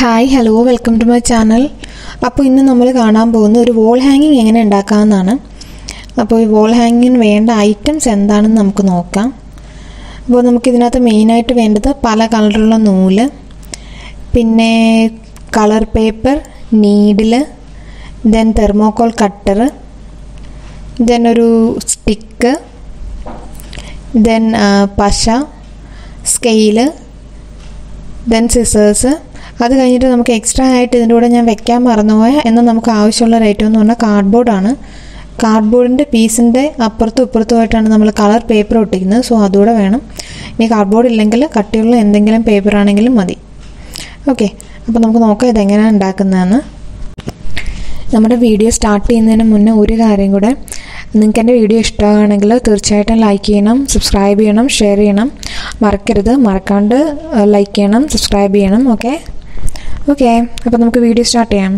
Hi hello welcome to my channel അപ്പോൾ ഇന്ന് നമ്മൾ കാണാൻ പോകുന്ന ഒരു വോൾ ഹാങ്ങിങ് എങ്ങനെ ഉണ്ടാക്കാമെന്നാണ്. അപ്പോൾ ഈ വോൾ ഹാങ്ങിങ്ങിന് വേണ്ട ഐറ്റംസ് എന്താണെന്ന് നമുക്ക് നോക്കാം. അപ്പോൾ നമുക്കിതിനകത്ത് മെയിനായിട്ട് വേണ്ടത് പല കളറുള്ള നൂൽ പിന്നെ colour paper needle then thermocol cutter then ഒരു സ്റ്റിക്ക് ദെൻ പശ സ്കെയിൽ ദെൻ സിസേഴ്സ് അത് കഴിഞ്ഞിട്ട് നമുക്ക് എക്സ്ട്രാ ആയിട്ട് ഇതിന്റെ കൂടെ ഞാൻ വെക്കാൻ മറന്നുപോയ എന്നാൽ നമുക്ക് ആവശ്യമുള്ള ഐറ്റം എന്ന് പറഞ്ഞാൽ കാർഡ്ബോർഡാണ് കാർഡ്ബോർഡിന്റെ പീസിന്റെ അപ്പുറത്തും ഇപ്പുറത്തുമായിട്ടാണ് നമ്മൾ കളർ പേപ്പർ ഒട്ടിക്കുന്നത്. സോ അതുകൂടെ വേണം. ഇനി കാർഡ്ബോർഡ് ഇല്ലെങ്കിൽ കട്ടിയുള്ള എന്തെങ്കിലും പേപ്പർ ആണെങ്കിലും മതി. ഓക്കെ അപ്പോൾ നമുക്ക് നോക്കാം ഇതെങ്ങനെയാണ് ഉണ്ടാക്കുന്നതെന്ന്. നമ്മുടെ വീഡിയോ സ്റ്റാർട്ട് ചെയ്യുന്നതിന് മുന്നേ ഒരു കാര്യം കൂടെ. നിങ്ങൾക്ക് എന്റെ വീഡിയോ ഇഷ്ടമാണെങ്കിൽ തീർച്ചയായിട്ടും ലൈക്ക് ചെയ്യണം സബ്സ്ക്രൈബ് ചെയ്യണം ഷെയർ ചെയ്യണം. മറക്കരുത്. മറക്കാണ്ട് ലൈക്ക് ചെയ്യണം സബ്സ്ക്രൈബ് ചെയ്യണം. ഓക്കെ ഓക്കെ അപ്പോൾ നമുക്ക് വീഡിയോ സ്റ്റാർട്ട് ചെയ്യാം.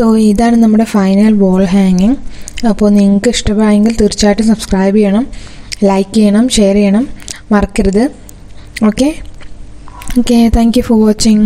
സോ ഇതാണ് നമ്മുടെ ഫൈനൽ വോൾ ഹാങ്ങിങ് അപ്പോൾ നിങ്ങൾക്ക് ഇഷ്ടമായെങ്കിൽ തീർച്ചയായിട്ടും സബ്സ്ക്രൈബ് ചെയ്യണം ലൈക്ക് ചെയ്യണം ഷെയർ ചെയ്യണം. മറക്കരുത്. Okay okay thank you for watching